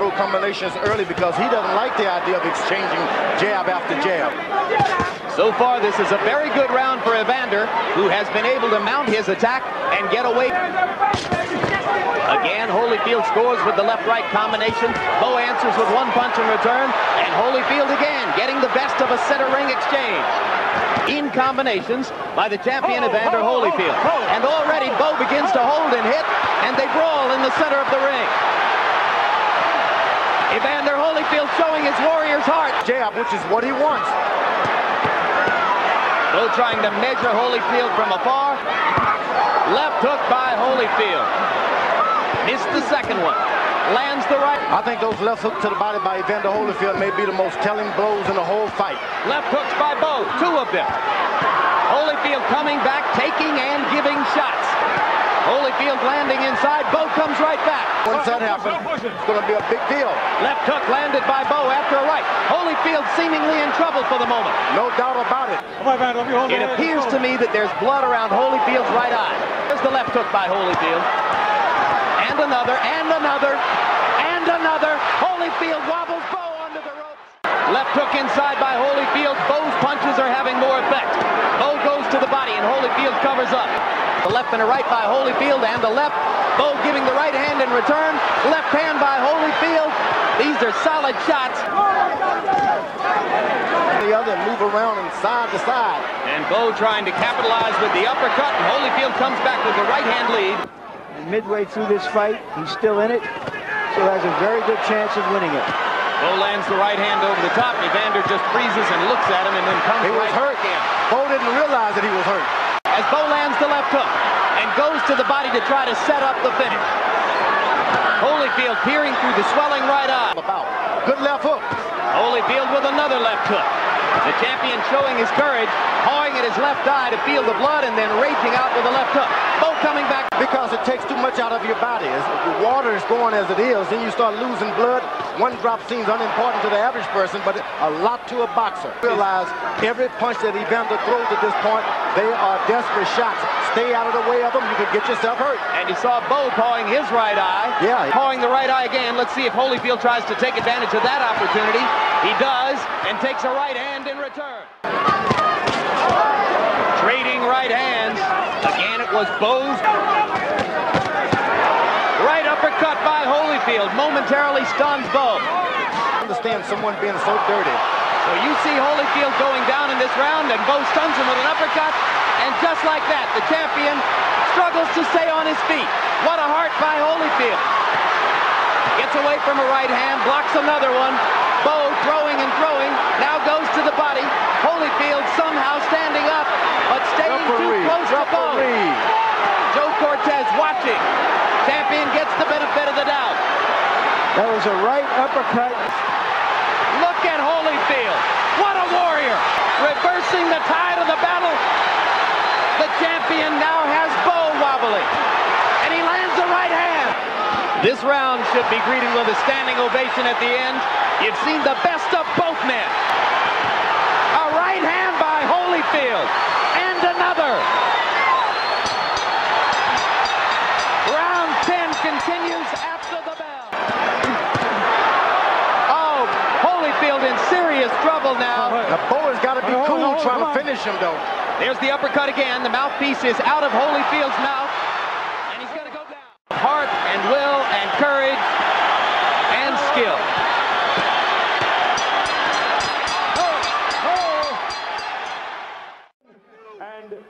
throw combinations early because he doesn't like the idea of exchanging jab after jab. So far, this is a very good round for Evander, who has been able to mount his attack and get away. Again, Holyfield scores with the left-right combination. Bowe answers with one punch in return, and Holyfield again getting the best of a center ring exchange. In combinations by the champion Evander Holyfield. And already Bowe begins to hold and hit, and they brawl in the center of the ring. Evander Holyfield showing his warrior's heart. Jab, which is what he wants. Bowe trying to measure Holyfield from afar. Left hook by Holyfield. Missed the second one. Lands the right. I think those left hooks to the body by Evander Holyfield may be the most telling blows in the whole fight. Left hooks by Bowe, two of them. Holyfield coming back, taking and giving shots. Holyfield landing inside. Bowe comes right back. Once that happens, it's going to be a big deal. Left hook landed by Bowe after a right. Holyfield seemingly in trouble for the moment. No doubt about it. It appears to me that there's blood around Holyfield's right eye. There's the left hook by Holyfield. And another, and another, and another. Holyfield wobbles Bowe under the ropes. Left hook inside by Holyfield. Bowe's punches are having more effect. Bowe goes to the body and Holyfield covers up. The left and a right by Holyfield and the left. Bowe giving the right hand in return. Left hand by Holyfield. These are solid shots. The other move around and side to side. And Bowe trying to capitalize with the uppercut. And Holyfield comes back with the right hand lead. And midway through this fight, he's still in it, so has a very good chance of winning it. Bowe lands the right hand over the top. Evander just freezes and looks at him and then comes He was right hurt. again. Bowe didn't realize that he was hurt. As Bowe lands the left hook and goes to the body to try to set up the finish. Holyfield peering through the swelling right eye. About. Good left hook. Holyfield with another left hook. The champion showing his courage, pawing at his left eye to feel the blood and then raging out with a left hook. Bowe coming back. Because it takes too much out of your body. As is going as it is, then you start losing blood. One drop seems unimportant to the average person, but a lot to a boxer. Realize every punch that Evander throws at this point, they are desperate shots. Stay out of the way of them, you could get yourself hurt. And you saw Bowe pawing his right eye. Yeah. Pawing the right eye again. Let's see if Holyfield tries to take advantage of that opportunity. He does, and takes a right hand in return. Trading right hands. Again, it was Bowe's. Uppercut by Holyfield. Momentarily stuns Bowe. understand someone being so dirty. So you see Holyfield going down in this round, and Bowe stuns him with an uppercut. And just like that, the champion struggles to stay on his feet. What a heart by Holyfield. Gets away from a right hand, blocks another one. Bowe throwing and throwing, now goes to the body. Holyfield somehow standing up, but staying too Referee, close to Bowe. referee. Joe Cortez watching. Champion gets the benefit of the doubt. That was a right uppercut. Look at Holyfield. What a warrior. Reversing the tide of the battle. The champion now has Bowe wobbly. And he lands the right hand. This round should be greeted with a standing ovation at the end. You've seen the best of men. A right hand by Holyfield. And another. Round 10 continues after the bell. Oh, Holyfield in serious now. The Bowe has got to be cool hold on, trying hold to finish him, though. There's the uppercut again. The mouthpiece is out of Holyfield's mouth. And he's going to go down. Heart and will and courage and skill. and